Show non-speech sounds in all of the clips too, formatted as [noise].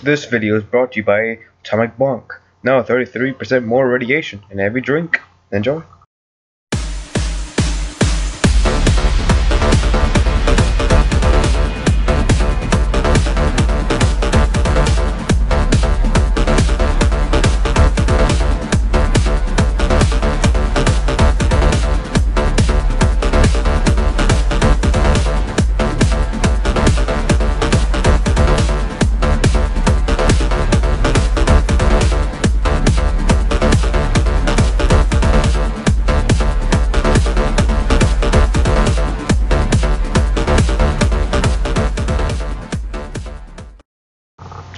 This video is brought to you by Atomic Bonk. Now 33% more radiation in every drink. Enjoy.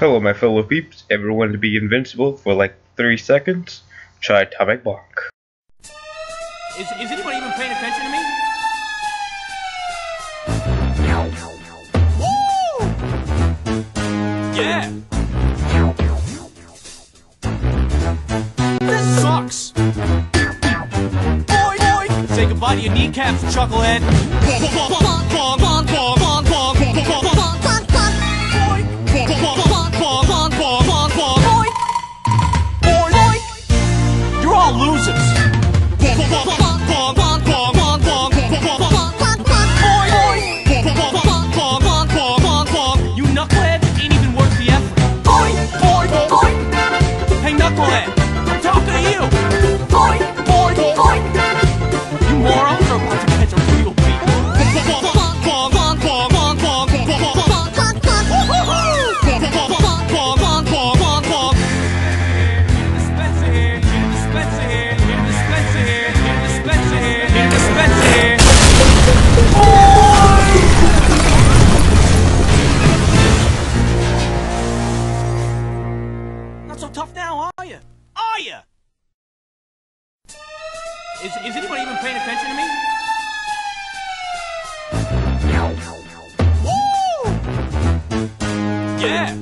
Hello, my fellow peeps. Everyone to be invincible for like 3 seconds? Try Atomic Bonk. Is, is anybody even paying attention to me? Woo! Yeah! This sucks! Boy, boy! Say goodbye to your kneecaps, chucklehead! [laughs] all losers! You knucklehead ain't even worth the effort. Boy, boy, boy. Hey, knucklehead, tough now, are you? Are you? Is, is anybody even paying attention to me? Woo! Yeah!